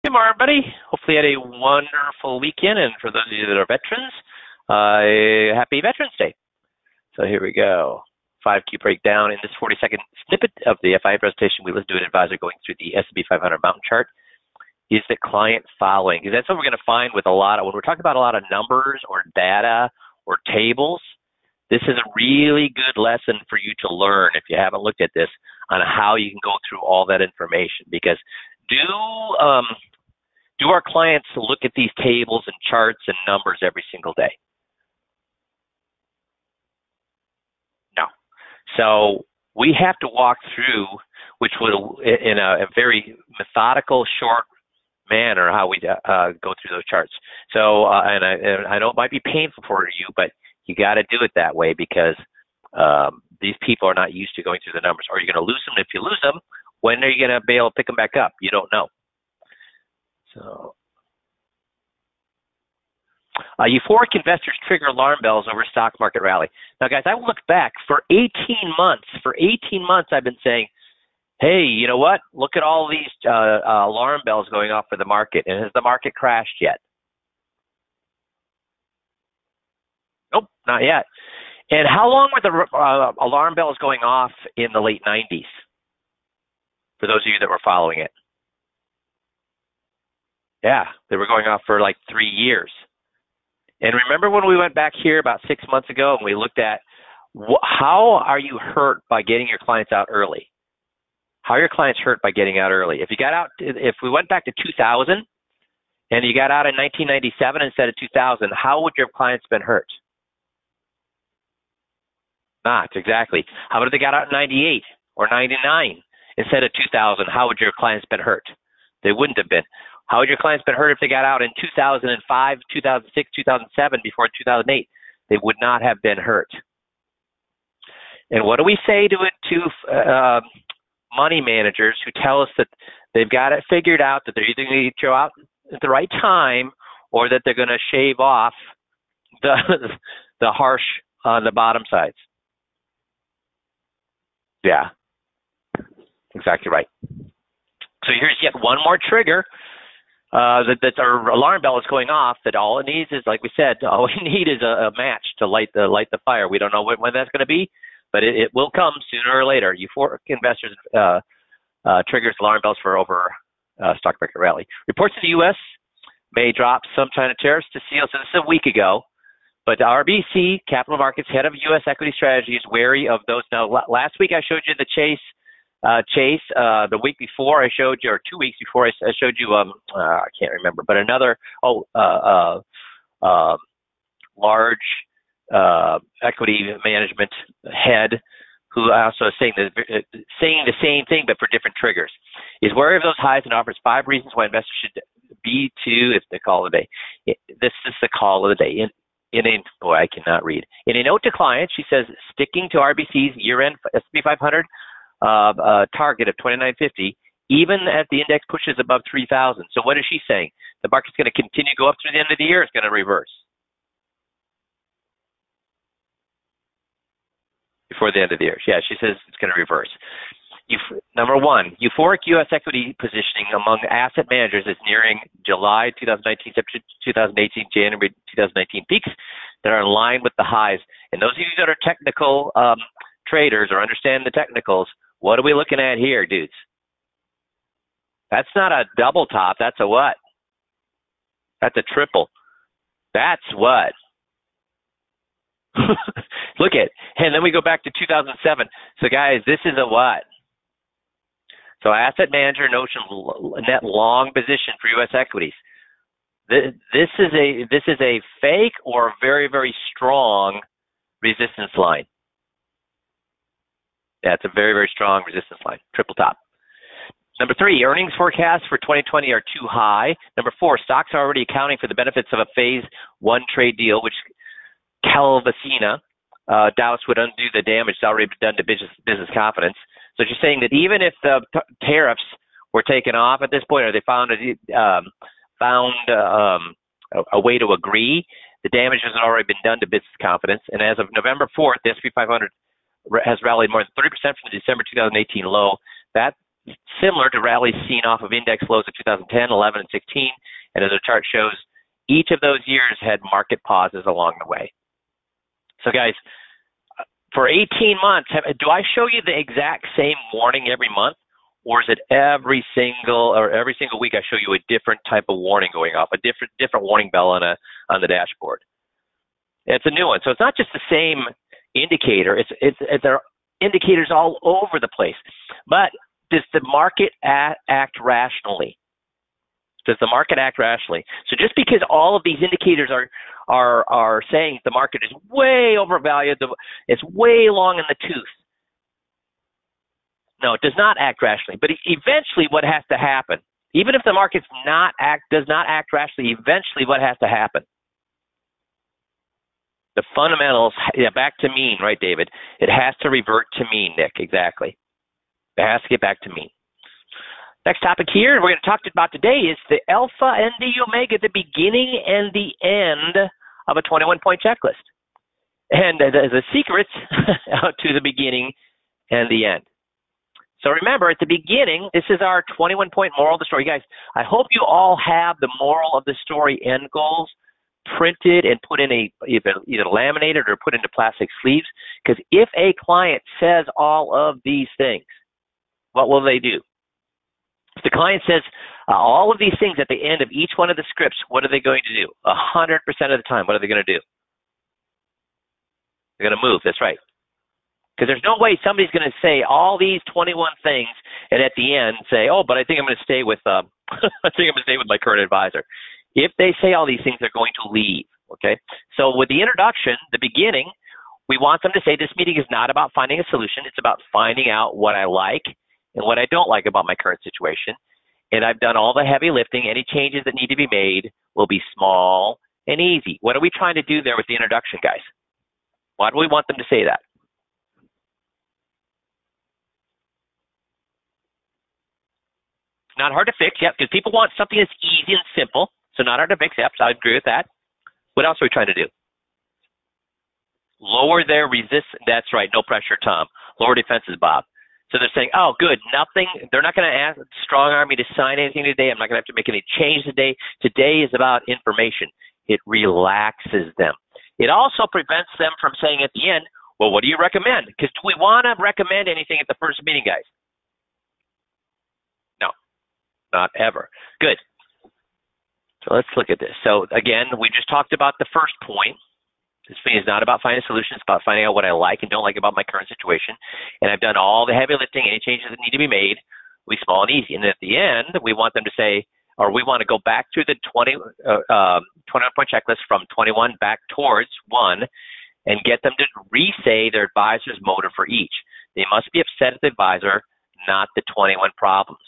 Good morning, everybody. Hopefully, you had a wonderful weekend, and for those of you that are veterans, uh, happy Veterans Day. So here we go. 5Q breakdown in this 40-second snippet of the FIA presentation. We listen to an advisor going through the S&P 500 mountain chart. Is the client following? Because that's what we're going to find with a lot of when we're talking about a lot of numbers or data or tables. This is a really good lesson for you to learn if you haven't looked at this on how you can go through all that information. Because do um, do our clients look at these tables and charts and numbers every single day? No. So we have to walk through, which will, in a, a very methodical, short manner, how we uh, go through those charts. So, uh, and, I, and I know it might be painful for you, but you got to do it that way because um, these people are not used to going through the numbers. Are you going to lose them? If you lose them, when are you going to be able to pick them back up? You don't know. So, uh, euphoric investors trigger alarm bells over stock market rally. Now, guys, I look back for 18 months. For 18 months, I've been saying, "Hey, you know what? Look at all these uh, uh, alarm bells going off for the market. And has the market crashed yet? Nope, not yet. And how long were the uh, alarm bells going off in the late 90s? For those of you that were following it. Yeah, they were going off for like three years. And remember when we went back here about six months ago and we looked at wh- how are you hurt by getting your clients out early? How are your clients hurt by getting out early? If you got out, if we went back to 2000 and you got out in 1997 instead of 2000, how would your clients been hurt? Not exactly. How about if they got out in 98 or 99 instead of 2000? How would your clients been hurt? They wouldn't have been. How would your clients been hurt if they got out in 2005, 2006, 2007, before 2008? They would not have been hurt. And what do we say to it to uh, money managers who tell us that they've got it figured out that they're either going to go out at the right time or that they're going to shave off the the harsh on the bottom sides? Yeah, exactly right. So here's yet one more trigger uh, that, that our alarm bell is going off. That all it needs is, like we said, all we need is a, a match to light the light the fire. We don't know when, when that's going to be, but it, it will come sooner or later. Euphoric investors uh, uh, triggers alarm bells for over uh, stock market rally. Reports in the U.S. may drop some China tariffs to seal. So this is a week ago. But RBC, capital markets head of U.S. equity strategy, is wary of those. Now, last week I showed you the Chase uh, Chase. Uh, the week before I showed you, or two weeks before I, I showed you, um, uh, I can't remember, but another, oh, uh, uh, uh, large uh, equity management head who also is saying the, saying the same thing but for different triggers. Is wary of those highs and offers five reasons why investors should be to, it's the call of the day. This is the call of the day. In, in a, boy, I cannot read. In a note to clients, she says, sticking to RBC's year-end S&P 500 uh, uh, target of 2950, even as the index pushes above 3,000. So what is she saying? The market's going to continue to go up through the end of the year. It's going to reverse before the end of the year. Yeah, she says it's going to reverse. number one, euphoric U.S. equity positioning among asset managers is nearing July 2019, September 2018, January 2019 peaks that are in line with the highs. And those of you that are technical um, traders or understand the technicals what are we looking at here, dudes? That's not a double top. That's a what? That's a triple. That's what? Look at, and then we go back to 2007. So guys, this is a what? So asset manager notion net long position for U.S. equities. This is a this is a fake or very very strong resistance line. It's a very, very strong resistance line, triple top. Number three, earnings forecasts for 2020 are too high. Number four, stocks are already accounting for the benefits of a phase one trade deal, which Calvasina uh, doubts would undo the damage that's already done to business, business confidence. So she's saying that even if the t- tariffs were taken off at this point, or they found a, um, found um, a, a way to agree, the damage has already been done to business confidence. And as of November 4th, the S&P 500 has rallied more than 30% from the December 2018 low. That similar to rallies seen off of index lows of 2010, 11, and 16. And as the chart shows, each of those years had market pauses along the way. So, guys, uh, for 18 months, have, do I show you the exact same warning every month? Or is it every single or every single week I show you a different type of warning going off, a different different warning bell on a on the dashboard? It's a new one, so it's not just the same indicator. It's it's, it's there are indicators all over the place. But does the market act, act rationally? Does the market act rationally? So just because all of these indicators are are are saying the market is way overvalued, it's way long in the tooth. No, it does not act rationally. But eventually, what has to happen? Even if the market's not act does not act rationally, eventually, what has to happen? The fundamentals, yeah, back to mean, right, David? It has to revert to mean, Nick. Exactly. It has to get back to mean. Next topic here we're going to talk about today is the alpha and the omega, the beginning and the end of a 21 point checklist. And the, the secrets to the beginning and the end. So remember, at the beginning, this is our 21 point moral of the story. Guys, I hope you all have the moral of the story end goals printed and put in a either, either laminated or put into plastic sleeves. Because if a client says all of these things, what will they do? If the client says uh, all of these things at the end of each one of the scripts, what are they going to do? A hundred percent of the time, what are they going to do? They're going to move. That's right. Because there's no way somebody's going to say all these 21 things and at the end say, "Oh, but I think I'm going to stay with uh, I think I'm going to stay with my current advisor." If they say all these things, they're going to leave. Okay. So with the introduction, the beginning, we want them to say this meeting is not about finding a solution. It's about finding out what I like and what I don't like about my current situation. And I've done all the heavy lifting. Any changes that need to be made will be small and easy. What are we trying to do there with the introduction, guys? Why do we want them to say that? It's not hard to fix, yep, because people want something that's easy and simple. So not hard to fix, yep, I agree with that. What else are we trying to do? Lower their resistance. That's right, no pressure, Tom. Lower defenses, Bob. So they're saying, oh, good, nothing. They're not going to ask strong army to sign anything today. I'm not going to have to make any change today. Today is about information. It relaxes them. It also prevents them from saying at the end, well, what do you recommend? Because do we want to recommend anything at the first meeting, guys? No, not ever. Good. So let's look at this. So again, we just talked about the first point. This thing is not about finding solutions, it's about finding out what I like and don't like about my current situation. And I've done all the heavy lifting, any changes that need to be made, we small and easy. And at the end, we want them to say, or we want to go back to the 20, uh, um, 21 point checklist from 21 back towards one and get them to re-say their advisor's motive for each. They must be upset at the advisor, not the 21 problems.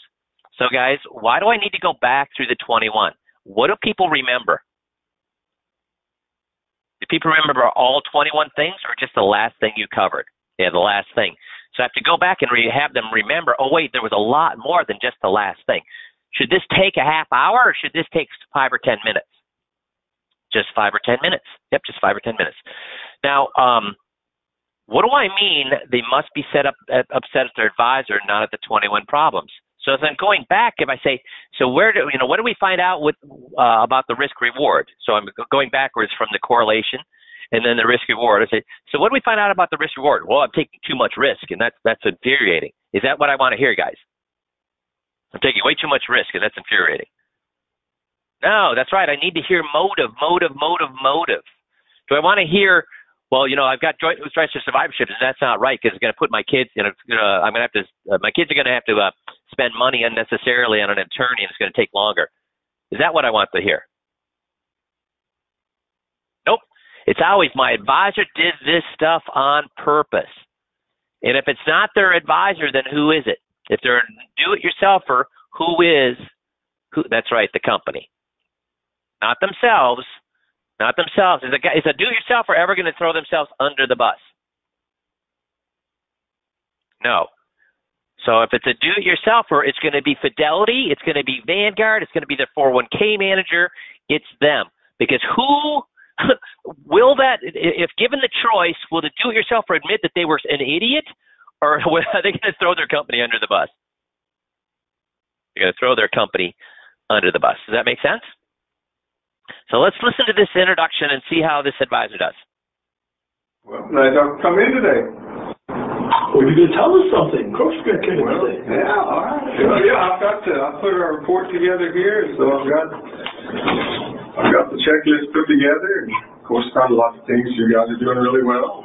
So guys, why do I need to go back through the 21? What do people remember? Do people remember all 21 things or just the last thing you covered? Yeah, the last thing. So I have to go back and re- have them remember, oh, wait, there was a lot more than just the last thing. Should this take a half hour or should this take five or 10 minutes? Just five or 10 minutes. Yep, just five or 10 minutes. Now, um, what do I mean they must be set up upset at their advisor, not at the 21 problems? So as I'm going back, if I say, so where do you know what do we find out with uh, about the risk reward? So I'm going backwards from the correlation and then the risk reward. I say, so what do we find out about the risk reward? Well, I'm taking too much risk, and that's that's infuriating. Is that what I want to hear, guys? I'm taking way too much risk, and that's infuriating. No, that's right. I need to hear motive, motive, motive, motive. Do I want to hear well, you know, I've got joint stress or survivorship, and that's not right because it's going to put my kids, you know, gonna, I'm going to have to, uh, my kids are going to have to uh, spend money unnecessarily on an attorney, and it's going to take longer. Is that what I want to hear? Nope. It's always my advisor did this stuff on purpose. And if it's not their advisor, then who is it? If they're a do-it-yourselfer, who is? Who? That's right, the company, not themselves not themselves. Is a, is a do-it-yourselfer ever going to throw themselves under the bus? No. So if it's a do-it-yourselfer, it's going to be Fidelity, it's going to be Vanguard, it's going to be their 401k manager. It's them because who will that? If given the choice, will the do-it-yourselfer admit that they were an idiot, or are they going to throw their company under the bus? You're going to throw their company under the bus. Does that make sense? So let's listen to this introduction and see how this advisor does. Well, I don't come in today. Well, you're going to tell us something. Of course, you're going to come in Well, today. yeah, all right. Well, yeah, I've got to, I put a report together here, so I've got, I've got the checklist put together, and of course, found a lot of things you guys are doing really well.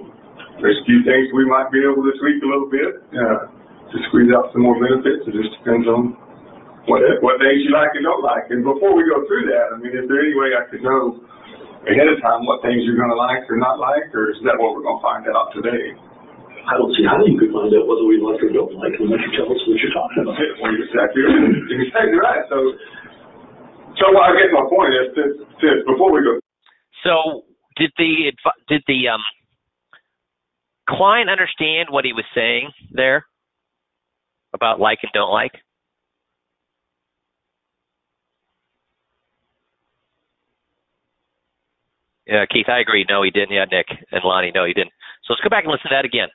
There's a few things we might be able to tweak a little bit, uh, to squeeze out some more benefits. It just depends on what, what things you like and don't like. And before we go through that, I mean, is there any way I could know ahead of time what things you're gonna like or not like, or is that what we're gonna find out today? I don't see how you could find out whether we like or don't like unless you tell us what you're talking about. Exactly, exactly right. So, so I guess my point is, since, since before we go, So did the did the um, client understand what he was saying there about like and don't like? Yeah, Keith, I agree. No, he didn't. Yeah, Nick and Lonnie, no, he didn't. So let's go back and listen to that again.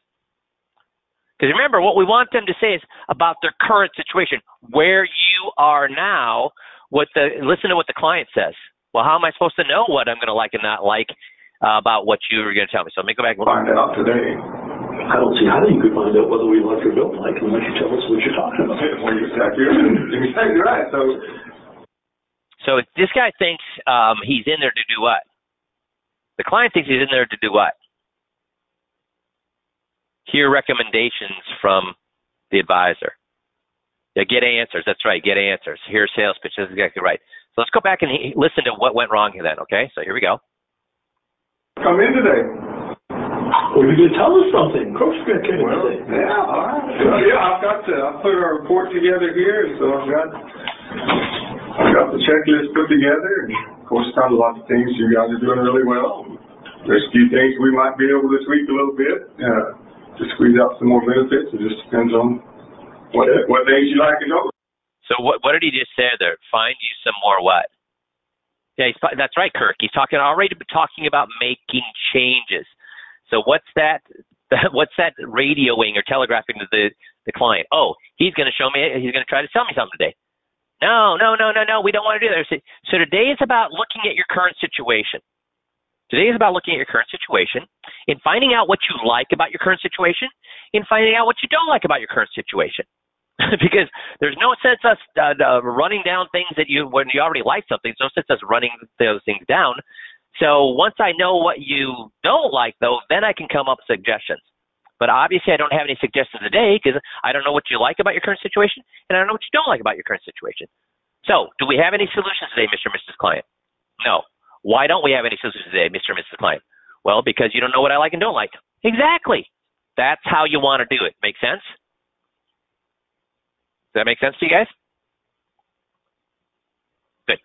Because remember, what we want them to say is about their current situation, where you are now. What the listen to what the client says. Well, how am I supposed to know what I'm going to like and not like uh, about what you were going to tell me? So let me go back and find out today. I don't see how you could find out whether we like or don't like unless you tell us what you're talking about. Well, you're exactly, you're exactly right. So, So this guy thinks um, he's in there to do what? The client thinks he's in there to do what? Hear recommendations from the advisor. Yeah, get answers. That's right. Get answers. Hear sales pitch. That's exactly right. So let's go back and he- listen to what went wrong here then. Okay. So here we go. come in today. Well, you're going to tell us something. Of course, you're going to come in Well, today. yeah, all right. Well, yeah, I've got to, I put our report together here, so I've got, I've got the checklist put together, and of course, found a lot of things you guys are doing really well. There's a few things we might be able to tweak a little bit, uh, to squeeze out some more benefits. It just depends on what, what things you like and don't. So what what did he just say there? Find you some more what? Yeah, he's, that's right, Kirk. He's talking already talking about making changes. So what's that? What's that radioing or telegraphing to the the client? Oh, he's going to show me. He's going to try to sell me something today. No, no, no, no, no. We don't want to do that. So, so today is about looking at your current situation. Today is about looking at your current situation and finding out what you like about your current situation and finding out what you don't like about your current situation. because there's no sense us uh, uh, running down things that you when you already like something. There's no sense us running those things down. So once I know what you don't like, though, then I can come up with suggestions. But obviously, I don't have any suggestions today because I don't know what you like about your current situation, and I don't know what you don't like about your current situation. So, do we have any solutions today, Mr. and Mrs. Client? No. Why don't we have any solutions today, Mr. and Mrs. Client? Well, because you don't know what I like and don't like. Exactly. That's how you want to do it. Make sense? Does that make sense to you guys? Good.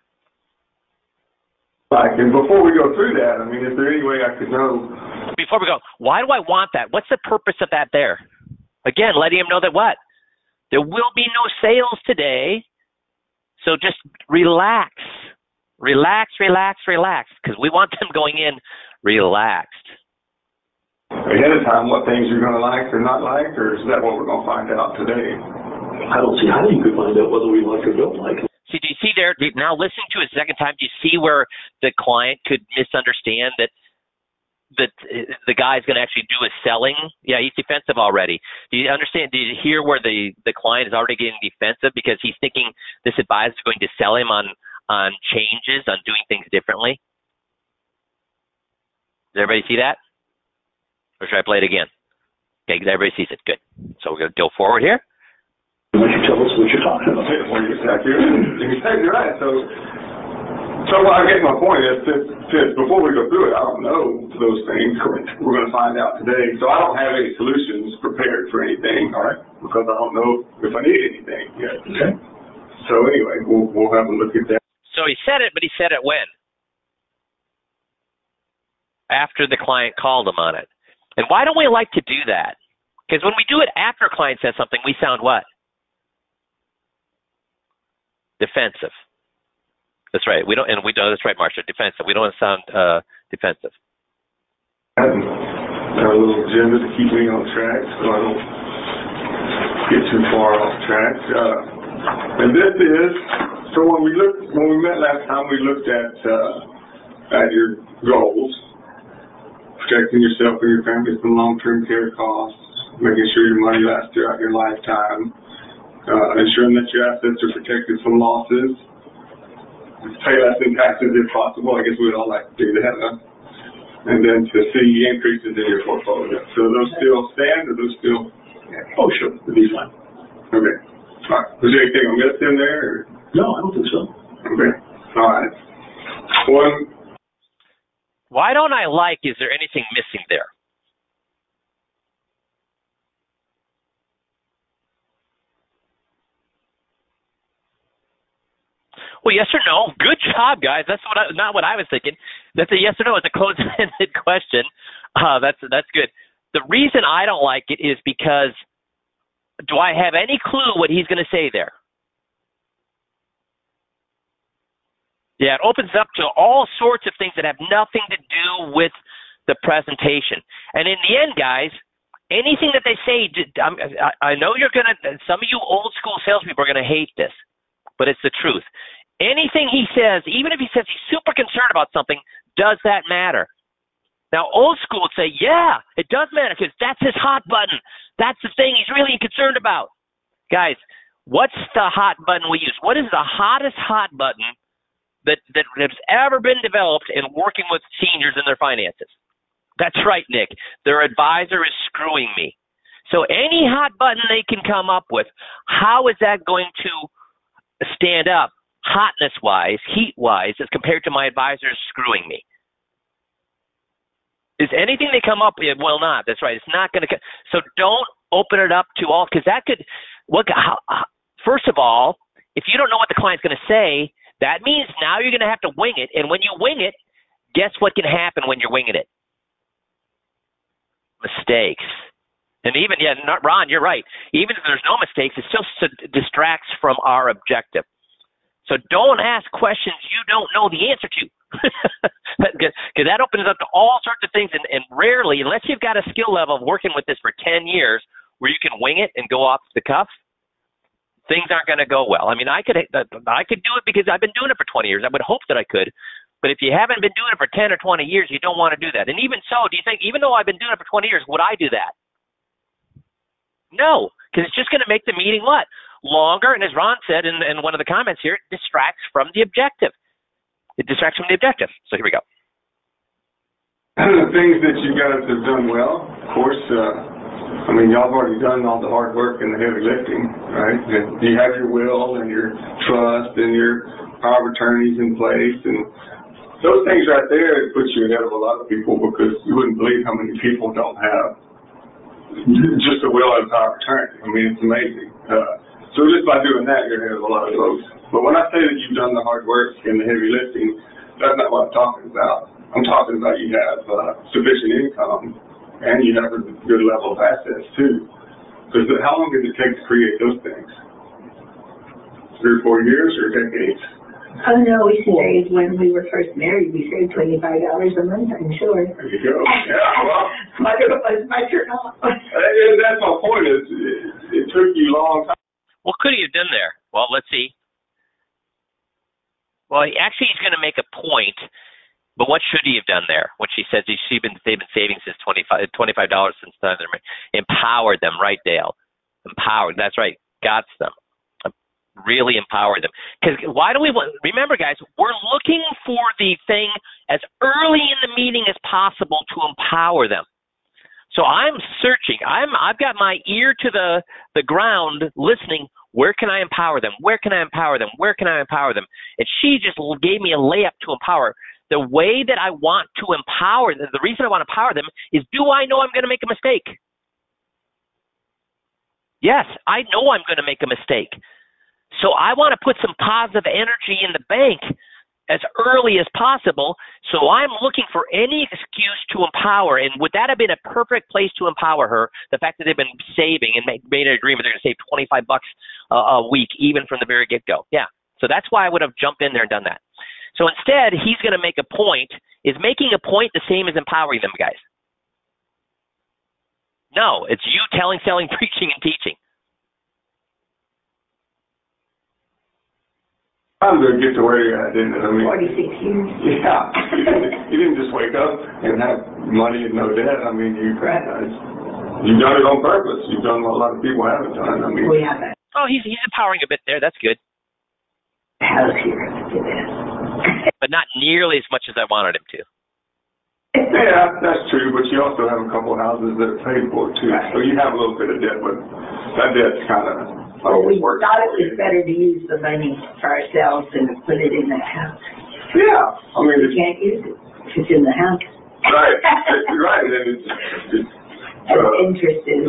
Like, and before we go through that, I mean, is there any way I could know? Before we go, why do I want that? What's the purpose of that there? Again, letting him know that what? There will be no sales today. So just relax. Relax, relax, relax. Because we want them going in relaxed. ahead of time what things you're going to like or not like, or is that what we're going to find out today? I don't see how you could find out whether we like or don't like. It. See, do you see there? Now listening to it a second time, do you see where the client could misunderstand that that uh, the guy's going to actually do his selling? Yeah, he's defensive already. Do you understand? Do you hear where the the client is already getting defensive because he's thinking this advisor is going to sell him on on changes, on doing things differently? Does everybody see that? Or should I play it again? Okay, everybody sees it. Good. So we're going to go forward here. Unless you tell us what you're talking about. Well, you're exactly, you're exactly right. So, so I guess my point is, since, since before we go through it, I don't know those things. We're going to find out today. So I don't have any solutions prepared for anything, all right? Because I don't know if I need anything yet. Okay. So anyway, we'll we'll have a look at that. So he said it, but he said it when? After the client called him on it. And why don't we like to do that? Because when we do it after a client says something, we sound what? Defensive. That's right. We don't, and we don't. That's right, Marsha. Defensive. We don't want to sound uh, defensive. Got a little agenda to keep me on track, so I don't get too far off track. Uh, And this is, so when we looked, when we met last time, we looked at, uh, at your goals. Protecting yourself and your family from long-term care costs, making sure your money lasts throughout your lifetime, uh, ensuring that your assets are protected from losses, pay less in taxes if possible. I guess we'd all like to do that. Huh? And then to see increases in your portfolio. So those still stand or those still? Oh, sure, be fine. Okay. All right. Was there anything I missed in there? Or? No, I don't think so. Okay. All right. One. Why don't I like? Is there anything missing there? Well, yes or no? Good job, guys. That's what I, not what I was thinking. That's a yes or no. It's a closed-ended question. Uh, that's that's good. The reason I don't like it is because do I have any clue what he's going to say there? Yeah, it opens up to all sorts of things that have nothing to do with the presentation. And in the end, guys, anything that they say, I know you're going to, some of you old school salespeople are going to hate this, but it's the truth. Anything he says, even if he says he's super concerned about something, does that matter? Now, old school would say, yeah, it does matter because that's his hot button. That's the thing he's really concerned about. Guys, what's the hot button we use? What is the hottest hot button that, that has ever been developed in working with seniors and their finances? That's right, Nick. Their advisor is screwing me. So any hot button they can come up with, how is that going to stand up hotness wise, heat wise, as compared to my advisor screwing me. Is anything they come up with? Well, not. That's right. It's not going to. So don't open it up to all because that could. What? How, first of all, if you don't know what the client's going to say, that means now you're going to have to wing it. And when you wing it, guess what can happen when you're winging it? Mistakes. And even yeah, not Ron, you're right. Even if there's no mistakes, it still distracts from our objective. So don't ask questions you don't know the answer to. Because that opens up to all sorts of things. And, and rarely, unless you've got a skill level of working with this for 10 years where you can wing it and go off the cuff, things aren't going to go well. I mean, I could I could do it because I've been doing it for 20 years. I would hope that I could. But if you haven't been doing it for 10 or 20 years, you don't want to do that. And even so, do you think, even though I've been doing it for 20 years, would I do that? No, because it's just going to make the meeting what? longer, and as Ron said in, in one of the comments here, it distracts from the objective. It distracts from the objective. So here we go. Things that you guys have done well, of course, uh, I mean, y'all have already done all the hard work and the heavy lifting, right? You have your will and your trust and your power of attorneys in place, and those things right there puts you ahead of a lot of people because you wouldn't believe how many people don't have just a will and power of attorney. I mean, it's amazing. Uh, so just by doing that, you're ahead of a lot of folks. But when I say that you've done the hard work and the heavy lifting, that's not what I'm talking about. I'm talking about you have uh, sufficient income and you have a good level of assets too. Because how long does it take to create those things? Three or four years or decades? Oh no, we saved when we were first married. We saved twenty five dollars a month. I'm sure. There you go. Yeah, well, my my turn off. That's my point. Is it, it took you a long time. What could he have done there? Well, let's see. Well, actually, he's going to make a point, but what should he have done there? When she says he's been, they've been saving since $25, $25 since time empowered them, right, Dale? Empowered. That's right. Got them. Really empowered them. Because why do we want? Remember, guys, we're looking for the thing as early in the meeting as possible to empower them. So I'm searching. I'm I've got my ear to the the ground listening. Where can I empower them? Where can I empower them? Where can I empower them? And she just gave me a layup to empower. The way that I want to empower them, the reason I want to empower them is do I know I'm going to make a mistake? Yes, I know I'm going to make a mistake. So I want to put some positive energy in the bank as early as possible. So I'm looking for any excuse to empower. And would that have been a perfect place to empower her? The fact that they've been saving and made an agreement they're going to save 25 bucks a week, even from the very get go. Yeah. So that's why I would have jumped in there and done that. So instead, he's going to make a point. Is making a point the same as empowering them, guys? No, it's you telling, selling, preaching, and teaching. I'm going to get to where you're at, didn't it? I mean, Forty-six years. yeah, you didn't, you didn't just wake up and have money and no debt. I mean, you, Right. you've done it on purpose. You've done what a lot of people haven't done. I mean, We have a Oh, he's he's empowering a bit there. That's good, house here to do this. but not nearly as much as I wanted him to. yeah, that's true, but you also have a couple of houses that are paid for too. So you have a little bit of debt, but that debt's kind of, Well, we works. thought it was better to use the money for ourselves than to put it in the house. Yeah, I mean, We it's, can't use it if it's in the house. right, you're right, and it's, it's, And the uh, interest is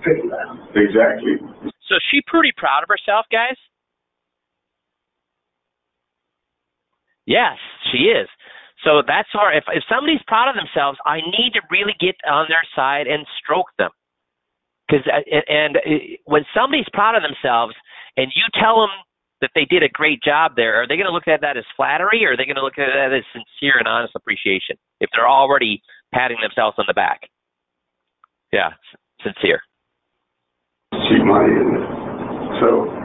pretty low. exactly. So is she pretty proud of herself, guys? Yes, she is. So that's our. If if somebody's proud of themselves, I need to really get on their side and stroke them. Because and uh, when somebody's proud of themselves, and you tell them that they did a great job there, are they going to look at that as flattery, or are they going to look at that as sincere and honest appreciation? If they're already patting themselves on the back, yeah, sincere. it. So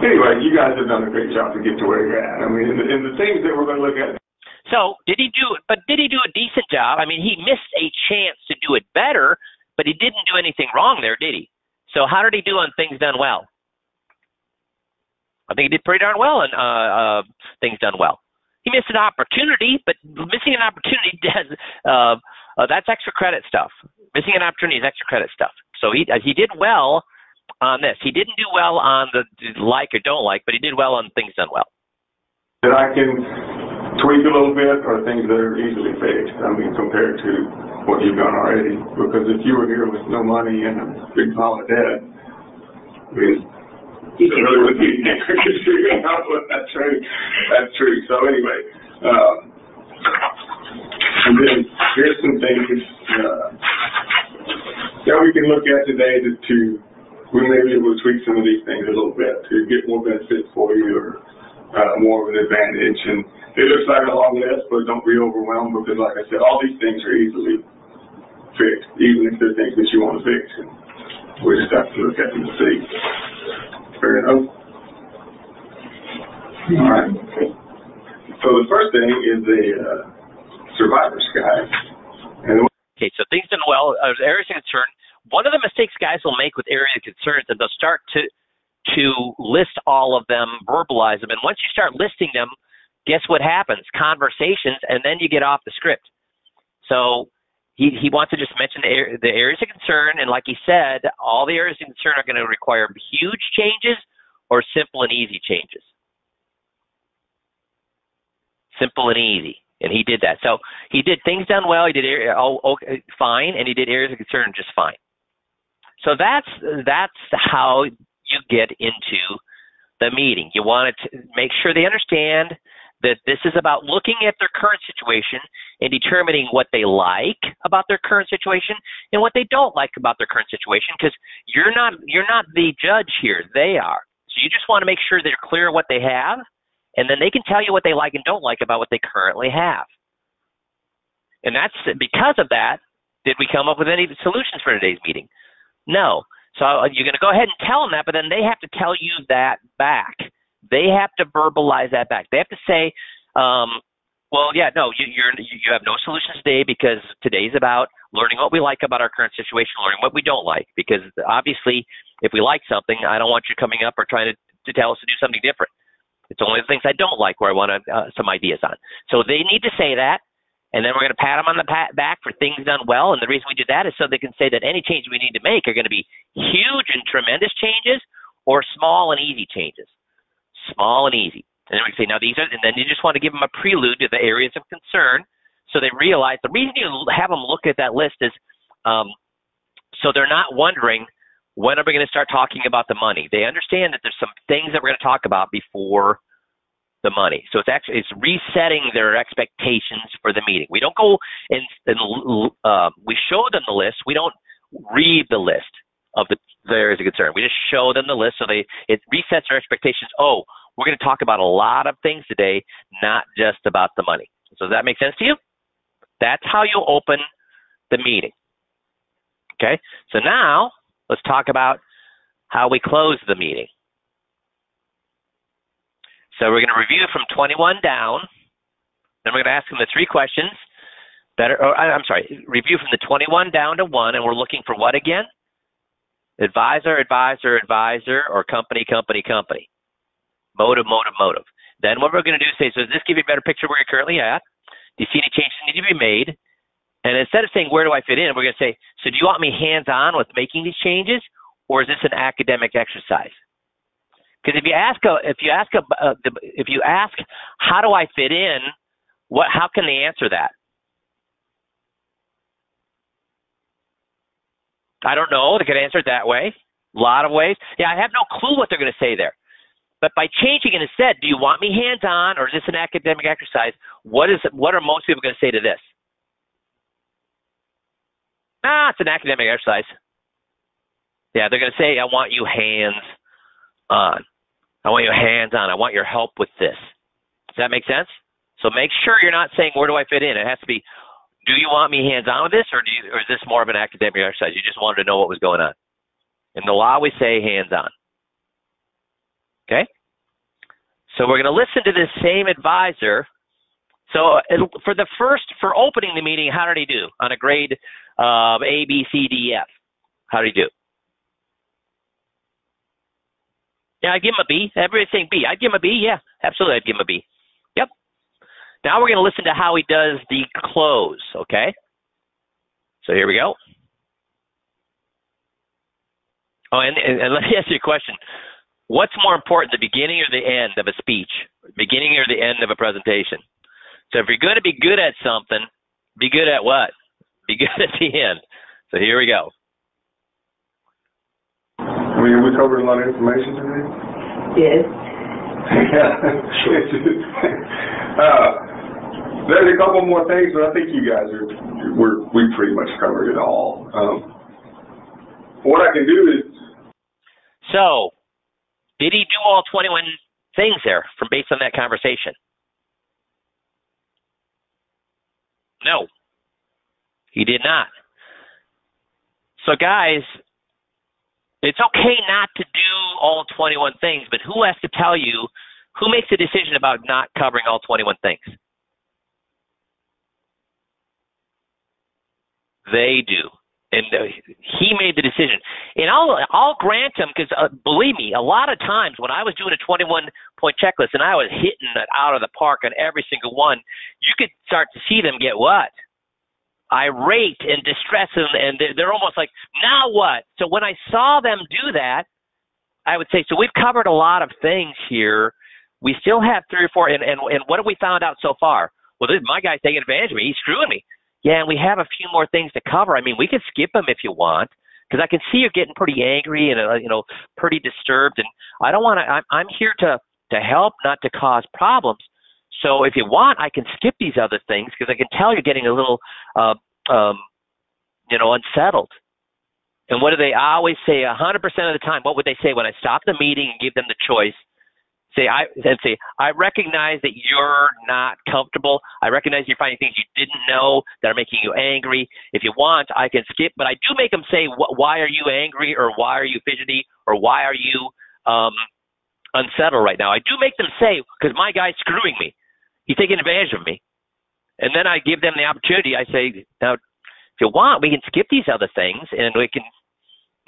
anyway, you guys have done a great job to get to where you're at. I mean, and the, and the things that we're going to look at. So did he do? But did he do a decent job? I mean, he missed a chance to do it better, but he didn't do anything wrong there, did he? So how did he do on things done well? I think he did pretty darn well on uh, uh, things done well. He missed an opportunity, but missing an opportunity does uh, uh, that's extra credit stuff. Missing an opportunity is extra credit stuff. So he uh, he did well on this. He didn't do well on the like or don't like, but he did well on things done well. that I can tweak a little bit or things that are easily fixed. I mean, compared to what you've done already. Because if you were here with no money and a big pile of debt, I mean, You it really would be figuring out what that's true. That's true. So anyway, um, and then here's some things uh, that we can look at today to, to we may be able to tweak some of these things a little bit to get more benefits for you or uh, more of an advantage. And it looks like a long list, but don't be overwhelmed because, like I said, all these things are easily fixed, even if they're things that you want to fix. And we just have to look at them and see. Fair enough. All right. So the first thing is the uh, survivor's guide. And Okay, so things done well. Uh, areas. One of the mistakes guys will make with areas of concern is that they'll start to to list all of them, verbalize them, and once you start listing them, guess what happens? Conversations, and then you get off the script. So he he wants to just mention the, the areas of concern, and like he said, all the areas of concern are going to require huge changes or simple and easy changes. Simple and easy and he did that. So he did things done well. He did area, oh, okay, fine, and he did areas of concern just fine. So that's that's how you get into the meeting. You want to make sure they understand that this is about looking at their current situation and determining what they like about their current situation and what they don't like about their current situation because you're not you're not the judge here they are so you just want to make sure they're clear what they have and then they can tell you what they like and don't like about what they currently have. And that's because of that. Did we come up with any solutions for today's meeting? No. So uh, you're going to go ahead and tell them that, but then they have to tell you that back. They have to verbalize that back. They have to say, um, "Well, yeah, no, you, you're you have no solutions today because today's about learning what we like about our current situation, learning what we don't like. Because obviously, if we like something, I don't want you coming up or trying to, to tell us to do something different. It's only the things I don't like where I want to, uh, some ideas on. So they need to say that, and then we're going to pat them on the pat back for things done well. And the reason we do that is so they can say that any change we need to make are going to be huge and tremendous changes or small and easy changes. Small and easy. And then we say, now these are, and then you just want to give them a prelude to the areas of concern so they realize the reason you have them look at that list is um, so they're not wondering, when are we going to start talking about the money? They understand that there's some things that we're going to talk about before the money. So it's actually it's resetting their expectations for the meeting. We don't go and, and uh, we show them the list. We don't read the list of the, areas of concern. We just show them the list so they it resets their expectations. Oh, we're going to talk about a lot of things today, not just about the money. So does that make sense to you? That's how you open the meeting. Okay. So now let's talk about how we close the meeting. So we're going to review from 21 down. Then we're going to ask them the three questions. Better, or, I'm sorry, review from the 21 down to one, and we're looking for what again? Advisor, advisor, advisor, or company, company, company. Motive, motive, motive. Then what we're going to do is say, so does this give you a better picture of where you're currently at? Do you see any changes need to be made? And instead of saying, where do I fit in, we're going to say, so do you want me hands on with making these changes, or is this an academic exercise? Because if you ask, a, if you ask, a, uh, if you ask, how do I fit in? What, how can they answer that? I don't know. They could answer it that way. A lot of ways. Yeah, I have no clue what they're going to say there. But by changing it instead, do you want me hands on or is this an academic exercise? What is what are most people going to say to this? Ah, it's an academic exercise. Yeah, they're going to say, I want you hands on. I want your hands on. I want your help with this. Does that make sense? So make sure you're not saying, where do I fit in? It has to be, do you want me hands on with this or, do you, or is this more of an academic exercise? You just wanted to know what was going on. In the law, we say hands on. Okay? So we're going to listen to this same advisor. So for the first, for opening the meeting, how did he do on a grade of A, B, C, D, F? How did he do? Yeah, I'd give him a B. Everybody's saying B. I'd give him a B. Yeah, absolutely. I'd give him a B. Yep. Now we're going to listen to how he does the close, okay? So here we go. Oh, and, and, and let me ask you a question. What's more important, the beginning or the end of a speech? Beginning or the end of a presentation? So if you're going to be good at something, be good at what? Be good at the end. So here we go. We, we covered a lot of information today. Yes. Yeah. uh, there's a couple more things, but I think you guys are, we're, we pretty much covered it all. Um, what I can do is. So, did he do all 21 things there from based on that conversation? No, he did not. So, guys, it's okay not to do all 21 things, but who has to tell you? Who makes the decision about not covering all 21 things? They do and uh, he made the decision. And I'll I'll grant him because uh, believe me, a lot of times when I was doing a 21 point checklist and I was hitting it out of the park on every single one, you could start to see them get what irate and distressed, and, and they're, almost like now what? So when I saw them do that, I would say so. We've covered a lot of things here. We still have three or four, and and, and what have we found out so far? Well, this, my guy's taking advantage of me. He's screwing me. Yeah, and we have a few more things to cover. I mean, we could skip them if you want, because I can see you're getting pretty angry and uh, you know pretty disturbed, and I don't want to. I'm, I'm here to to help, not to cause problems. So if you want, I can skip these other things because I can tell you're getting a little, uh, um, you know, unsettled. And what do they I always say? A hundred percent of the time, what would they say when I stop the meeting and give them the choice? say I and say I recognize that you're not comfortable. I recognize you're finding things you didn't know that are making you angry. If you want, I can skip, but I do make them say why are you angry or why are you fidgety or why are you um, unsettled right now. I do make them say because my guy's screwing me. He's taking advantage of me, and then I give them the opportunity. I say now, if you want, we can skip these other things and we can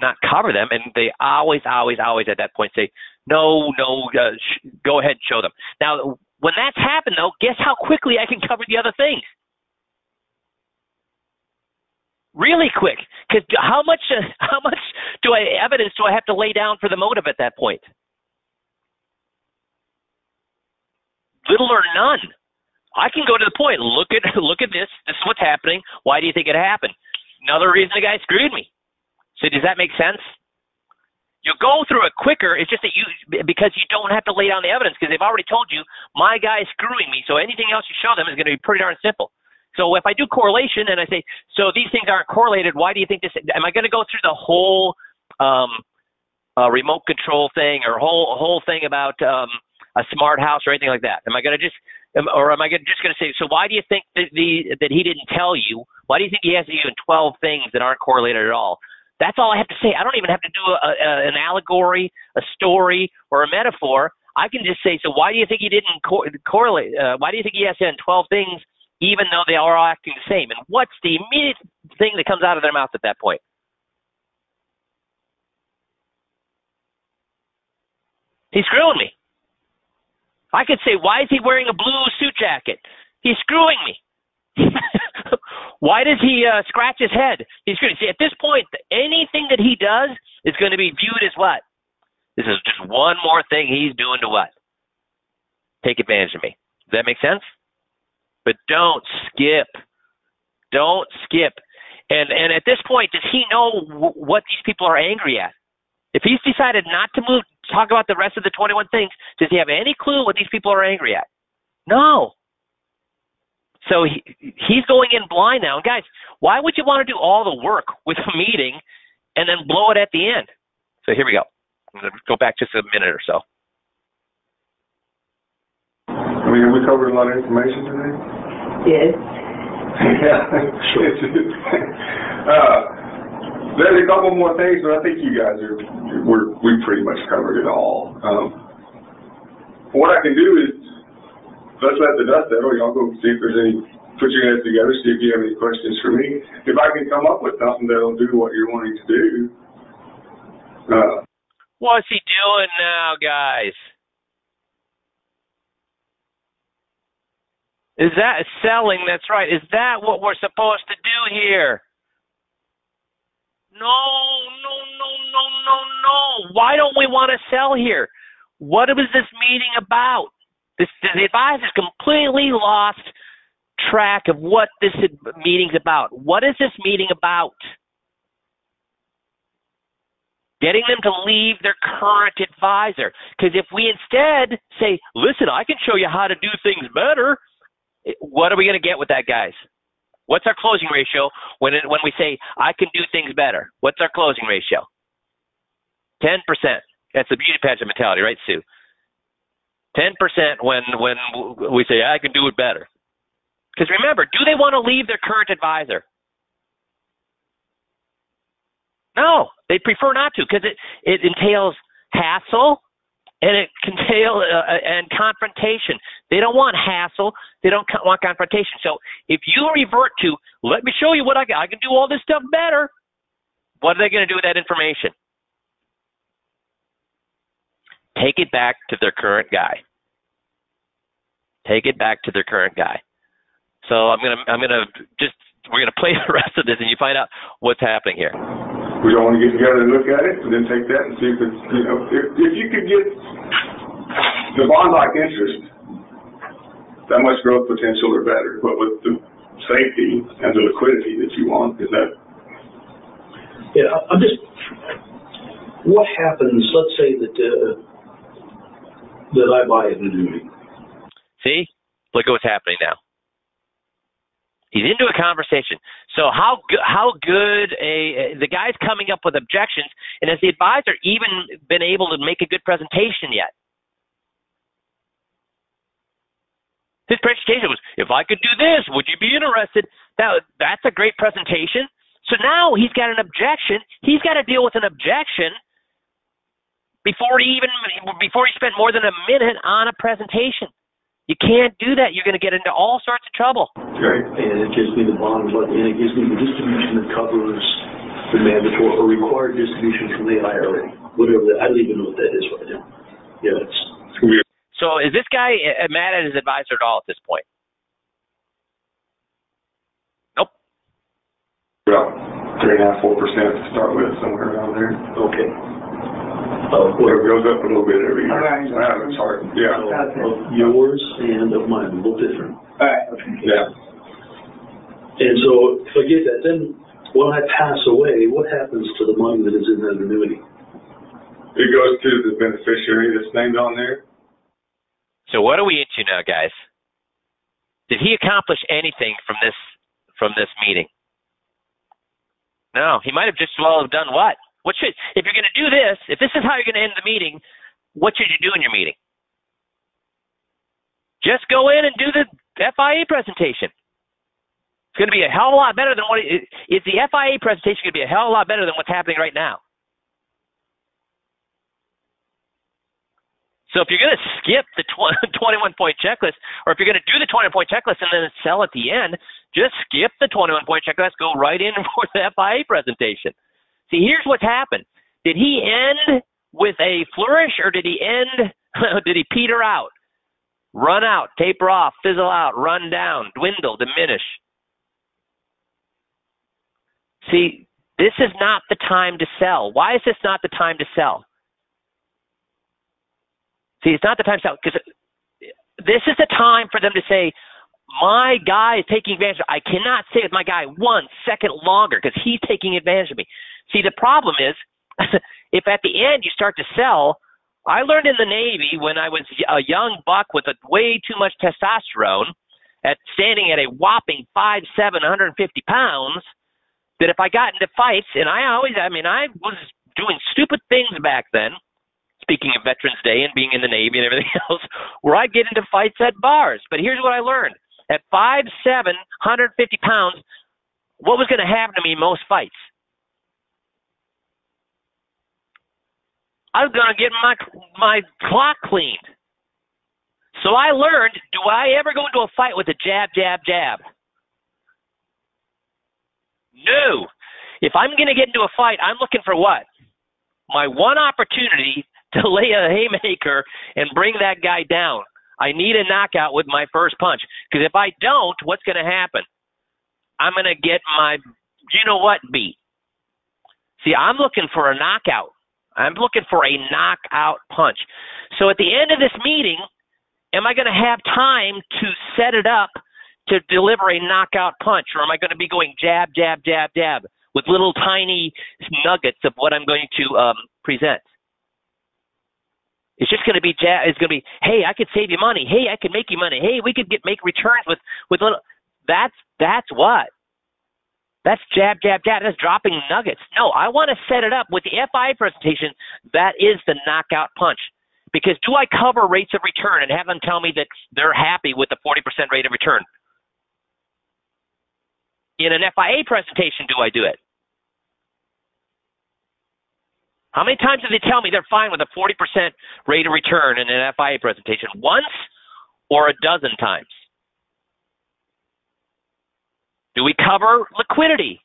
not cover them. And they always, always, always at that point say, no, no, uh, sh- go ahead and show them. Now, when that's happened, though, guess how quickly I can cover the other things? Really quick, because how much uh, how much do I evidence do I have to lay down for the motive at that point? Little or none. I can go to the point. Look at look at this. This is what's happening. Why do you think it happened? Another reason the guy screwed me. So does that make sense? You'll go through it quicker. It's just that you because you don't have to lay down the evidence because they've already told you my guy is screwing me. So anything else you show them is going to be pretty darn simple. So if I do correlation and I say, so these things aren't correlated, why do you think this? Am I going to go through the whole um, uh, remote control thing or whole whole thing about um, a smart house or anything like that? Am I going to just or am I just going to say, so why do you think that the that he didn't tell you? Why do you think he has even 12 things that aren't correlated at all? That's all I have to say. I don't even have to do a, a, an allegory, a story, or a metaphor. I can just say, so why do you think he didn't co- correlate? Uh, why do you think he has done 12 things even though they are all acting the same? And what's the immediate thing that comes out of their mouth at that point? He's screwing me. I could say, why is he wearing a blue suit jacket? He's screwing me. why does he uh, scratch his head? He's screwing. See, at this point, anything that he does is going to be viewed as what? This is just one more thing he's doing to what? Take advantage of me. Does that make sense? But don't skip. Don't skip. And and at this point, does he know w- what these people are angry at? If he's decided not to move, talk about the rest of the 21 things, does he have any clue what these people are angry at? No. So he, he's going in blind now. And guys, why would you want to do all the work with a meeting and then blow it at the end? So here we go. I'm going to go back just a minute or so. I mean, we covered a lot of information today. Yes. Yeah. uh, there's a couple more things, but I think you guys are, we're, we pretty much covered it all. Um, what I can do is, let's let the dust settle, y'all go see if there's any, put your heads together, see if you have any questions for me. If I can come up with something that'll do what you're wanting to do, uh, What's he doing now, guys? Is that selling? That's right. Is that what we're supposed to do here? No, no, no, no, no, no. Why don't we want to sell here? What was this meeting about? This, the advisor's completely lost track of what this meeting's about. What is this meeting about? Getting them to leave their current advisor. Because if we instead say, listen, I can show you how to do things better, eh, what are we going to get with that, guys? What's our closing ratio when it, when we say I can do things better? What's our closing ratio? Ten percent. That's the beauty pageant mentality, right, Sue? Ten percent when when we say I can do it better. Because remember, do they want to leave their current advisor? No, they prefer not to because it it entails hassle and it can entail uh, and confrontation. They don't want hassle. They don't want confrontation. So if you revert to, let me show you what I got. I can do all this stuff better. What are they going to do with that information? Take it back to their current guy. Take it back to their current guy. So I'm gonna I'm gonna just we're gonna play the rest of this and you find out what's happening here. We don't want to get together and look at it, and then take that and see if it's, you know, if, if you could get the bond-like interest, that much growth potential or better, but with the safety and the liquidity that you want, is that, Yeah, I- I'm just, what happens, let's say that, uh, that I buy an annuity. See? Look at what's happening now. He's into a conversation. So how go- how good a the guy's coming up with objections, and has the advisor even been able to make a good presentation yet? His presentation was, "If I could do this, would you be interested?" That that's a great presentation. So now he's got an objection. He's got to deal with an objection before he even before he spent more than a minute on a presentation. You can't do that. You're going to get into all sorts of trouble. okay? And it gives me the bond, but- and it gives me the distribution that covers the mandatory or required distribution from the IRA, whatever that, I don't even know what that is right now. Yeah, it's, So is this guy uh, mad at his advisor at all at this point? Nope. Well, three and a half, four percent to start with, somewhere around there. okay. Well, it goes up a little bit every year. Alright. Wow, It's hard, yeah, of yours and of mine, a little different. Alright, yeah. And so forget that, then when I pass away, what happens to the money that is in that annuity? It goes to the beneficiary that's named on there. So what are we into now, guys? Did he accomplish anything from this from this meeting? No, he might have just well have done what? What should if you're going to do this? If this is how you're going to end the meeting, what should you do in your meeting? Just go in and do the FIA presentation. It's going to be a hell of a lot better than what is the FIA presentation going to be a hell of a lot better than what's happening right now. So if you're going to skip the 21 point checklist, or if you're going to do the 21 point checklist and then sell at the end, just skip the 21 point checklist, go right in for the FIA presentation. See, here's what's happened. Did he end with a flourish or did he end, did he peter out? Run out, taper off, fizzle out, run down, dwindle, diminish. See, this is not the time to sell. Why is this not the time to sell? See, it's not the time to sell because this is the time for them to say, my guy is taking advantage. Of, I cannot stay with my guy one second longer because he's taking advantage of me. See, the problem is, if at the end you start to sell, I learned in the Navy when I was a young buck with a way too much testosterone, at standing at a whopping five seven, 150 pounds, that if I got into fights, and I always, I mean, I was doing stupid things back then speaking of Veterans Day and being in the Navy and everything else, where I'd get into fights at bars. But here's what I learned. At 5'7", 150 pounds, what was going to happen to me in most fights? I was going to get my my clock cleaned. So I learned, do I ever go into a fight with a jab, jab, jab? No. If I'm going to get into a fight, I'm looking for what? My one opportunity to lay a haymaker and bring that guy down. I need a knockout with my first punch. Because if I don't, what's going to happen? I'm going to get my, you know what, beat. See, I'm looking for a knockout. I'm looking for a knockout punch. So at the end of this meeting, am I going to have time to set it up to deliver a knockout punch? Or am I going to be going jab, jab, jab, jab with little tiny nuggets of what I'm going to um, present? It's just going to be jab. it's going to be, hey, I could save you money. Hey, I could make you money. Hey, we could get make returns with with little. That's that's what. That's jab, jab, jab. That's dropping nuggets. No, I want to set it up with the FI presentation. That is the knockout punch. Because do I cover rates of return and have them tell me that they're happy with the 40% rate of return? In an FIA presentation, do I do it? How many times do they tell me they're fine with a 40% rate of return in an FIA presentation? Once or a dozen times? Do we cover liquidity?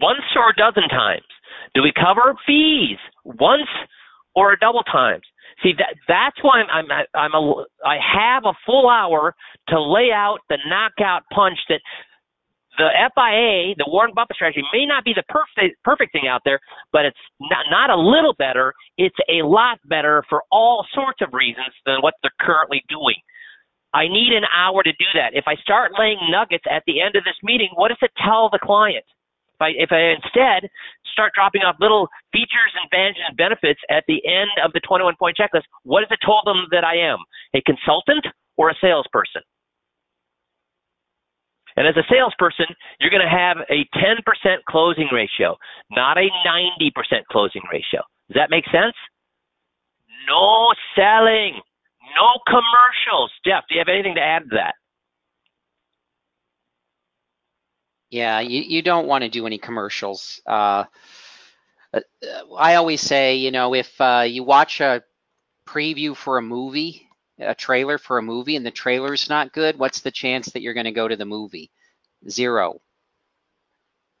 Once or a dozen times? Do we cover fees? Once or a double times? See that that's why I'm I'm I'm a I have a full hour to lay out the knockout punch that the FIA, the Warren Buffett strategy, may not be the perfect perfect thing out there, but it's not not a little better. It's a lot better for all sorts of reasons than what they're currently doing. I need an hour to do that. If I start laying nuggets at the end of this meeting, what does it tell the client? If I if I instead start dropping off little features, advantages, and benefits at the end of the 21 point checklist, what does it tell them that I am? A consultant or a salesperson? And as a salesperson, you're going to have a 10% closing ratio, not a 90% closing ratio. Does that make sense? No selling, no commercials. Jeff, do you have anything to add to that? Yeah, you, you don't want to do any commercials. Uh, uh, I always say, you know, if uh, you watch a preview for a movie a trailer for a movie and the trailer's not good, what's the chance that you're going to go to the movie? Zero.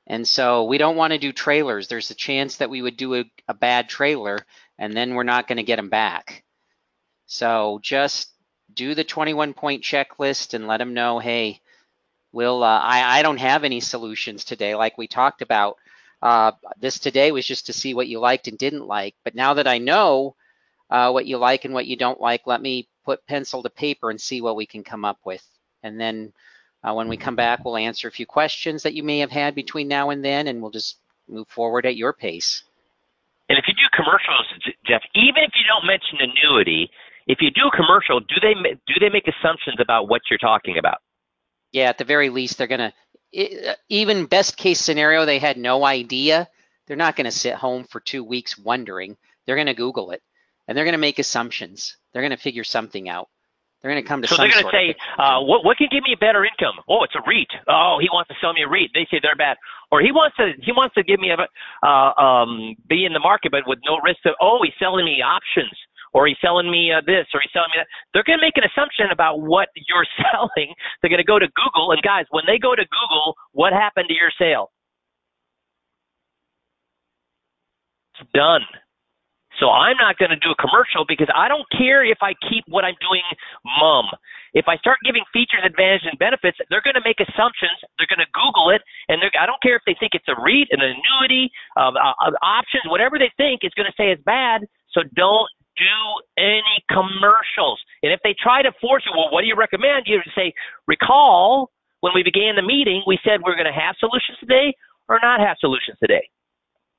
And so we don't want to do trailers. There's a chance that we would do a, a bad trailer and then we're not going to get them back. So just do the 21 point checklist and let them know, hey, we'll, uh, I, I don't have any solutions today, like we talked about. Uh, this today was just to see what you liked and didn't like. But now that I know uh, what you like and what you don't like, let me put pencil to paper and see what we can come up with. And then uh, when we come back, we'll answer a few questions that you may have had between now and then, and we'll just move forward at your pace. And if you do commercials, Jeff, even if you don't mention annuity, if you do a commercial, do they do they make assumptions about what you're talking about? Yeah, at the very least, they're gonna even best case scenario, they had no idea. They're not going to sit home for two weeks wondering. They're going to Google it and they're going to make assumptions. They're going to figure something out. They're going to come to So they're going to say, uh, what what can give me a better income? Oh, it's a REIT. Oh, he wants to sell me a REIT. They say they're bad, or he wants to he wants to give me a uh, um, be in the market but with no risk of. Oh, he's selling me options, or he's selling me uh, this, or he's selling me that. They're going to make an assumption about what you're selling. They're going to go to Google, and guys, when they go to Google, what happened to your sale? It's done. So I'm not going to do a commercial because I don't care if I keep what I'm doing mum. If I start giving features, advantages, and benefits, they're going to make assumptions. They're going to Google it, and I don't care if they think it's a REIT, an annuity, uh, uh, options, whatever they think is going to say it's bad. So don't do any commercials. And if they try to force you, well, what do you recommend? You say, recall when we began the meeting, we said we're going to have solutions today or not have solutions today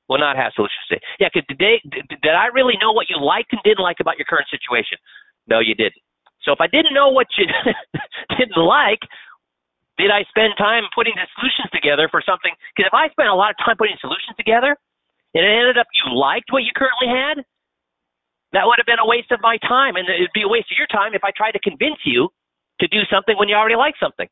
Well, not have solutions today. Yeah, because did I really know what you liked and didn't like about your current situation? No, you didn't. So if I didn't know what you didn't like, did I spend time putting the solutions together for something? Because if I spent a lot of time putting solutions together, and it ended up you liked what you currently had, that would have been a waste of my time, and it'd be a waste of your time if I tried to convince you to do something when you already like something.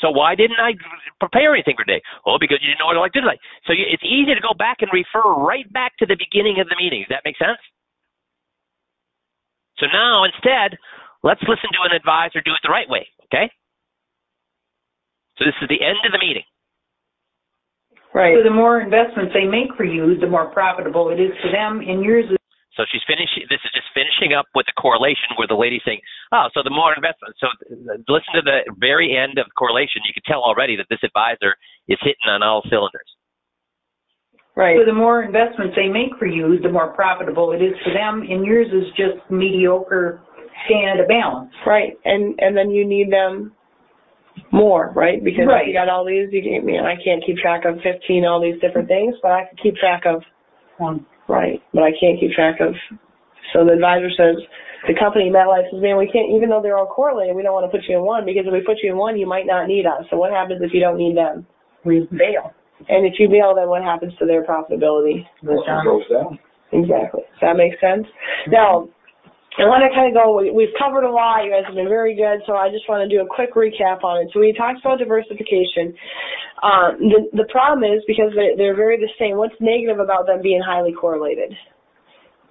So why didn't I prepare anything for today? Oh, because you didn't know what I like to do. So you, it's easy to go back and refer right back to the beginning of the meeting. Does that make sense? So now instead, let's listen to an advisor do it the right way. Okay. So this is the end of the meeting. Right. So the more investments they make for you, the more profitable it is for them, and yours is So she's finishing. This is just finishing up with the correlation where the lady's saying, "Oh, so the more investment." So listen to the very end of the correlation. You can tell already that this advisor is hitting on all cylinders. Right. So the more investments they make for you, the more profitable it is for them, and yours is just mediocre, staying at a balance. Right, and and then you need them more, right? Because Right. you got all these. You can, you know, I can't keep track of fifteen all these different things, but I can keep track of One. Right. But I can't keep track of. So the advisor says, the company MetLife says, man, we can't. Even though they're all correlated, we don't want to put you in one because if we put you in one, you might not need us. So what happens if you don't need them? We bail. And if you bail, then what happens to their profitability? Goes down. Goes down. Exactly. Does that make sense? Now, I want to kind of go, we- we've covered a lot. You guys have been very good, so I just want to do a quick recap on it. So we talked about diversification. Um, the, the problem is because they, they're very the same. What's negative about them being highly correlated?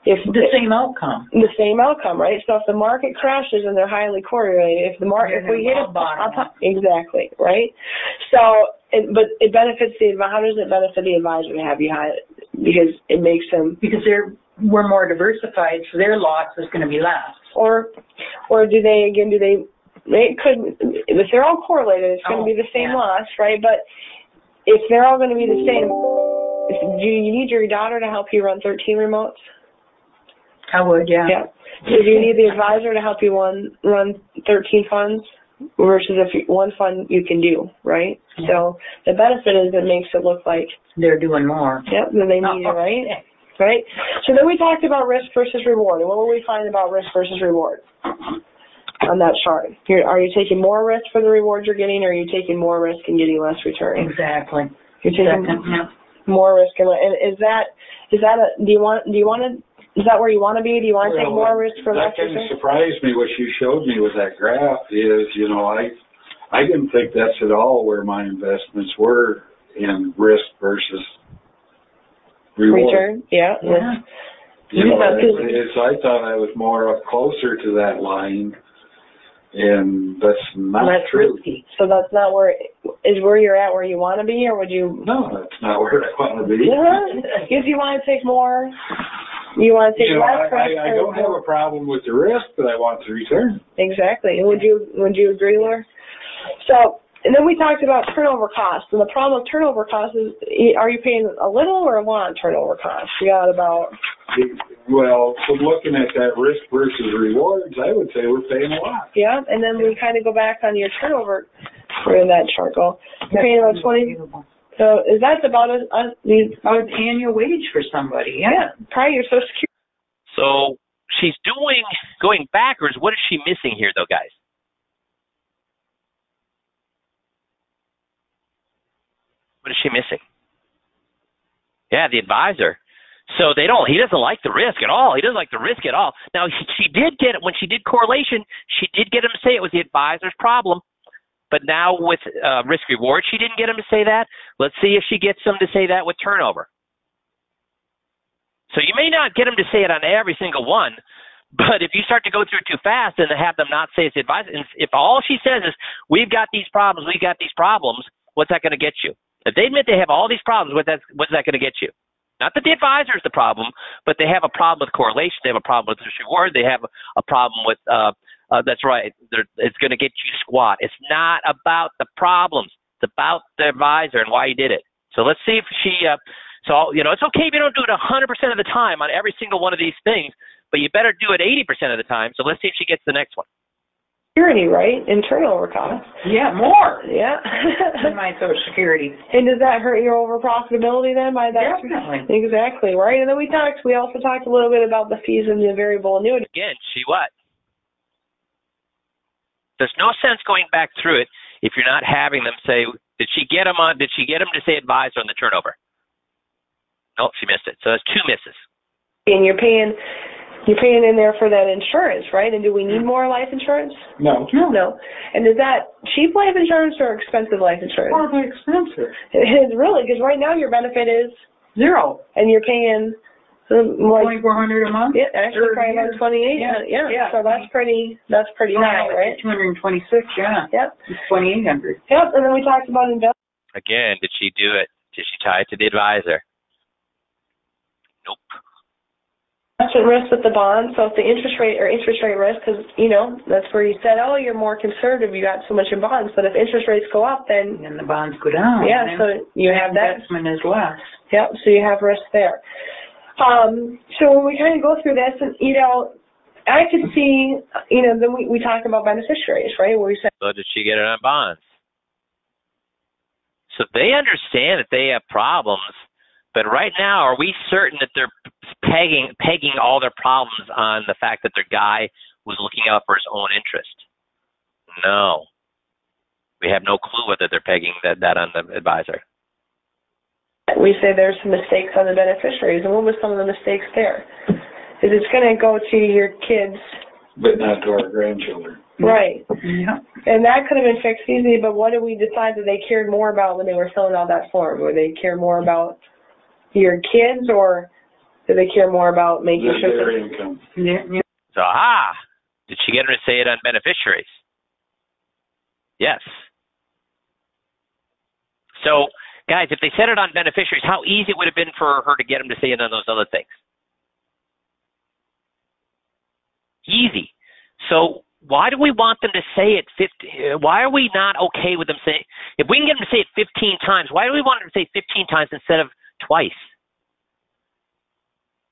If The same outcome. the same outcome, right? So if the market crashes and they're highly correlated, if the market, if we hit a Bottom. up- exactly, right? So, it, but it benefits the how does it benefit the advisor to have you high? Because it makes them Because they're, we're more diversified, so their loss is gonna be less. or or do they again do they it could if they're all correlated it's going to Oh, be the same oh, yeah. loss right but if they're all going to be the same if, do you need your daughter to help you run 13 remotes I would, yeah. yeah so do you need the advisor to help you run run 13 funds versus if you, one fund you can do right Yeah. so the benefit is it makes it look like They're doing more. yep then they oh, need it right right? So then we talked about risk versus reward, and what will we find about risk versus reward on that chart? Here, are you taking more risk for the reward you're getting, or are you taking more risk and getting less return? Exactly. You're taking Second, yeah. more risk, and, and is that is that a do you want do you want to is that where you want to be? Do you want to take more risk for less That kind return? of surprised me, what you showed me with that graph is, you know, I, I didn't think that's at all where my investments were in risk versus reward. Return, yeah. Yeah. You know, Yeah, 'cause- it's, I thought I was more up closer to that line, and that's not Less true. risky. So that's not where is where you're at where you want to be, or would you? No, that's not where I want to be. Uh-huh. If you want to take more, you want to take You know, I, less risk. I, I don't have a problem with the risk, but I want the return. Exactly. Would you would you agree, Laura? So and then we talked about turnover costs, and the problem with turnover costs is, eh, are you paying a little or a lot in turnover costs? You got about Well, from looking at that risk versus rewards, I would say we're paying a lot. yeah, and then we kind of go back on your turnover. Where did that chart go? You're paying about twenty. So is that about a, a these? It's annual wage for somebody, yeah. Yeah, probably your social security. So she's doing going backwards. What is she missing here, though, guys? What is she missing? Yeah, the advisor. So they don't. He doesn't like the risk at all. He doesn't like the risk at all. Now she, she did get it when she did correlation. She did get him to say it was the advisor's problem. But now with uh, risk reward, she didn't get him to say that. Let's see if she gets him to say that with turnover. So you may not get him to say it on every single one, but if you start to go through it too fast and have them not say it's the advisor, and if all she says is we've got these problems, we've got these problems, what's that going to get you? If they admit they have all these problems, what that's, what's that going to get you? Not that the advisor is the problem, but they have a problem with correlation. They have a problem with risk reward. They have a problem with uh, uh, that's right. They're, it's going to get you squat. It's not about the problems. It's about the advisor and why he did it. So let's see if she. Uh, so you know, it's okay if you don't do it 100% of the time on every single one of these things, but you better do it 80% of the time. So let's see if she gets the next one. Security, right? And turnover costs. Yeah, more Yeah. than my social security. and does that hurt your over profitability then by that? Definitely. Exactly, right? And then we talked, we also talked a little bit about the fees and the variable annuity. Again, see what? There's no sense going back through it if you're not having them say, did she get him on? Did she get him to say advisor on the turnover? Nope, she missed it. So that's two misses. And you're paying, you're paying in there for that insurance, right? And do we need more life insurance? No. No. And is that cheap life insurance or expensive life insurance? Horribly expensive. It's really, because right now your benefit is, Zero. and you're paying, um, like, Twenty-four hundred a month? yeah, actually Thirty probably about twenty-eight, Yeah, uh, yeah, yeah. so that's pretty, that's pretty high, right? Two hundred and twenty-six, yeah. Yep, It's twenty-eight hundred. yep, and then we talked about investment. Again, did she do it? Did she tie it to the advisor? Nope. Investment risk with the bond. So if the interest rate or interest rate risk, because you know that's where you said, oh, you're more conservative, you got so much in bonds. But if interest rates go up, then And then the bonds go down. yeah, so you have that. Investment is less. Yep, so you have risk there. Um, so when we kind of go through this, and you know, I could see, you know, then we we talk about beneficiaries, right? Where we said, So did she get it on bonds? So they understand that they have problems, but right now, are we certain that they're pegging pegging all their problems on the fact that their guy was looking out for his own interest? No. We have no clue whether they're pegging that, that on the advisor. we say there's some mistakes on the beneficiaries, and what was some of the mistakes there? Is it's going to go to your kids, But not to our grandchildren. right? Yeah. And that could have been fixed easy, but what did we decide that they cared more about when they were filling out that form? Would they care more about your kids or do they care more about making Their sure their income. Yeah, yeah. So, aha! Did she get her to say it on beneficiaries? Yes. So, guys, if they said it on beneficiaries, how easy it would have been for her to get them to say it on those other things? Easy. So, why do we want them to say it 50? Why are we not okay with them saying? If we can get them to say it 15 times, why do we want them to say 15 times instead of twice?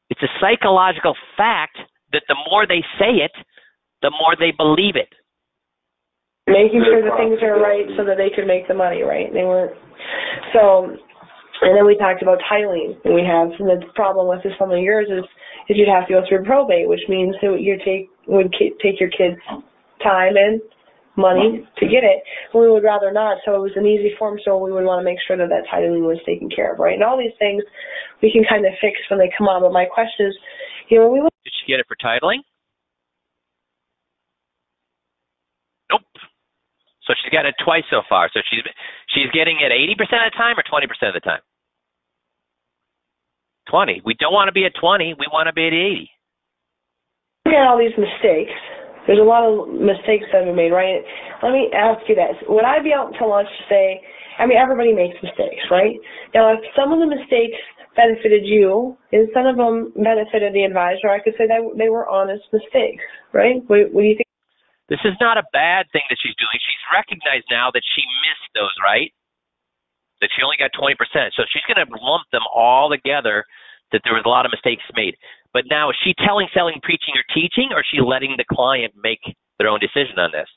It's a psychological fact that the more they say it, the more they believe it. making sure that things are right so that they could make the money, right? They weren't so and then we talked about titling and we have and the problem with this some of yours is is you'd have to go through probate, which means that you take would ki- take your kids time and money to get it. We would rather not, so it was an easy form. So we would want to make sure that that titling was taken care of, right? And all these things we can kind of fix when they come on. But my question is, you know, we look Did she get it for titling? Nope. So she's got it twice so far. So she's she's getting it 80% of the time or 20% of the time? 20. We don't want to be at 20. We want to be at 80. look at all these mistakes. There's a lot of mistakes that have been made, right? Let me ask you this. Would I be out to lunch to say, I mean, everybody makes mistakes, right? Now, if some of the mistakes benefited you and some of them benefited the advisor, I could say that they were honest mistakes, right? What, what do you think? This is not a bad thing that she's doing. She's recognized now that she missed those, right? That she only got 20%. So she's going to lump them all together that there was a lot of mistakes made. But now, is she telling, selling, preaching, or teaching, or is she letting the client make their own decision on this?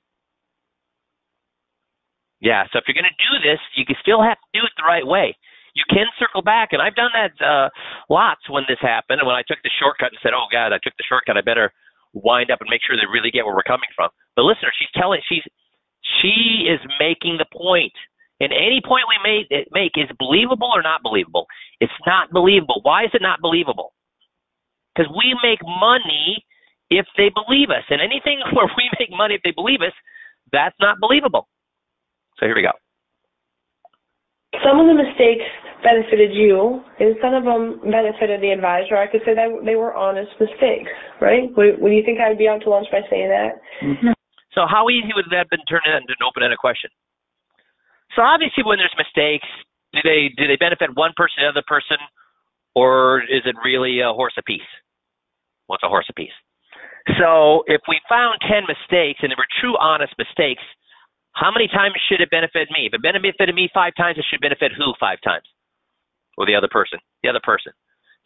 Yeah, so if you're going to do this, you can still have to do it the right way. You can circle back, and I've done that uh, lots when this happened. And when I took the shortcut and said, "Oh God, I took the shortcut. I better wind up and make sure they really get where we're coming from." But listener, she's telling she's she is making the point. And any point we make, make is believable or not believable. It's not believable. Why is it not believable? Because we make money if they believe us. And anything where we make money if they believe us, that's not believable. So here we go. Some of the mistakes benefited you, and some of them benefited the advisor. I could say that they were honest mistakes, right? Would, would you think I'd be out to lunch by saying that? Mm-hmm. So how easy would that have been turned into an open-ended question? So obviously, when there's mistakes, do they do they benefit one person, the other person, or is it really a horse apiece? What's a horse apiece? So if we found ten mistakes and they were true, honest mistakes, how many times should it benefit me? If it benefited me five times, it should benefit who five times? Or the other person? The other person.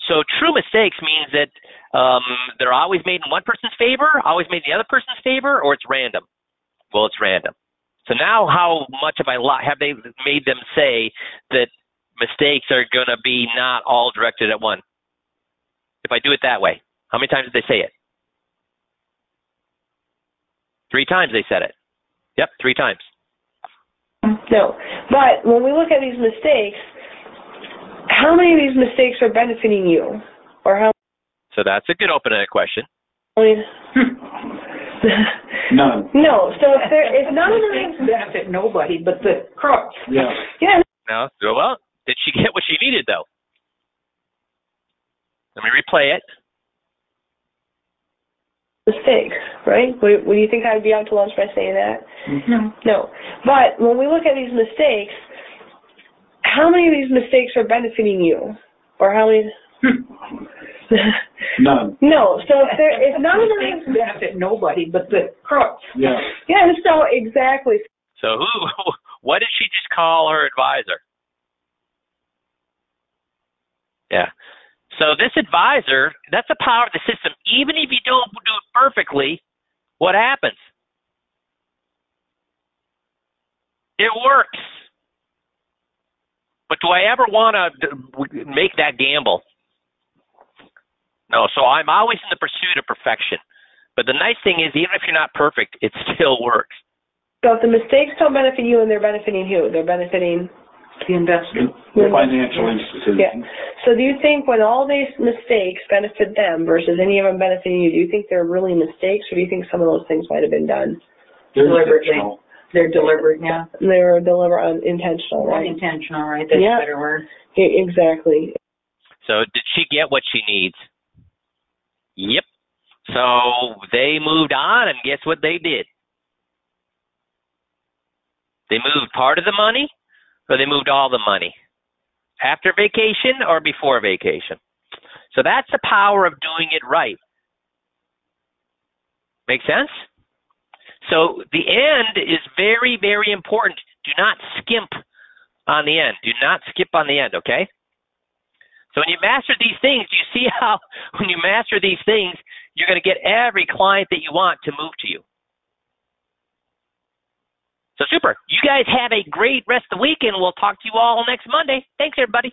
So true mistakes means that um, they're always made in one person's favor, always made in the other person's favor, or it's random. Well, it's random. So now, how much have I have they made them say that mistakes are going to be not all directed at one? If I do it that way, how many times did they say it? Three times they said it. Yep, three times. No. But when we look at these mistakes, how many of these mistakes are benefiting you? Or how So that's a good open-ended question. many None. No. So if there if none of them Mistakes benefit nobody but the crooks. Yeah. Yeah, No. Well, did she get what she needed though? Let me replay it. Mistakes, right? Would, would you think I'd be out to lunch by saying that? No. No. But when we look at these mistakes, how many of these mistakes are benefiting you? Or how many None. No. So if there if none of Mistakes them benefit nobody but the crooks. Yeah. Yeah, so exactly. So who? What did she just call her advisor? Yeah. So this advisor, that's the power of the system. Even if you don't do it perfectly, what happens? It works. But do I ever want to make that gamble? No. So I'm always in the pursuit of perfection. But the nice thing is, even if you're not perfect, it still works. So if the mistakes don't benefit you and they're benefiting who? They're benefiting The investment. The financial institution. Yeah. So do you think when all these mistakes benefit them versus any of them benefiting you, do you think they're really mistakes or do you think some of those things might have been done? They're Deliberately. intentional. They're deliberate, yeah. They were deliberate unintentional, right? Unintentional, right? That's Yeah. a better word. E- Exactly. So did she get what she needs? Yep. So they moved on, and guess what they did? They moved part of the money, or they moved all the money? After vacation or before vacation? So that's the power of doing it right. Make sense? So the end is very, very important. Do not skimp on the end. Do not skip on the end, okay? So when you master these things, do you see how when you master these things, you're going to get every client that you want to move to you. So super. You guys have a great rest of the week, and we'll talk to you all next Monday. Thanks, everybody.